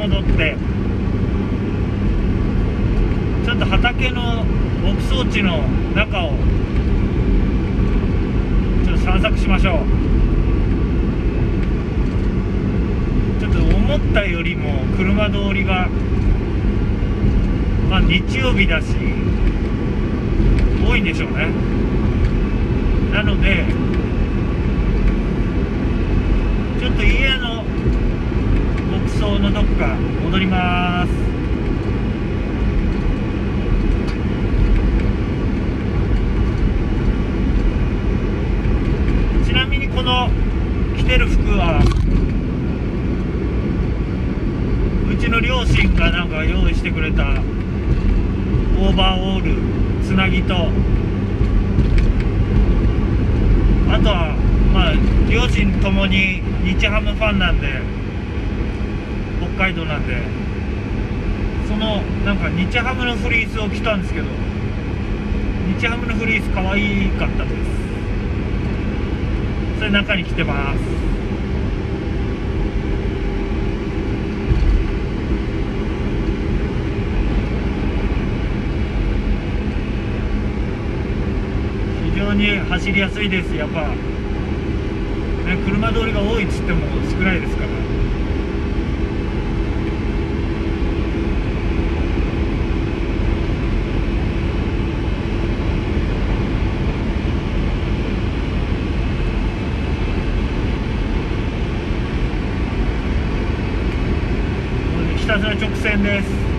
戻ってちょっと畑の牧草地の中をちょっと散策しましょう。ちょっと思ったよりも車通りがまあ日曜日だし多いんでしょうね。なので草のどっか戻ります。ちなみにこの着てる服はうちの両親がなんか用意してくれたオーバーオールつなぎとあとはまあ両親ともに日ハムファンなんで海道なんでそのなんか日ハムのフリースを着たんですけど日ハムのフリース可愛かったです。それ中に着てます。非常に走りやすいです。やっぱ、ね、車通りが多いっつっても少ないですから。もうひたすら直線です。